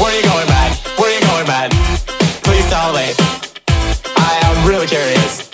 Where are you going, man? Where are you going, man? Please tell me. I am really curious.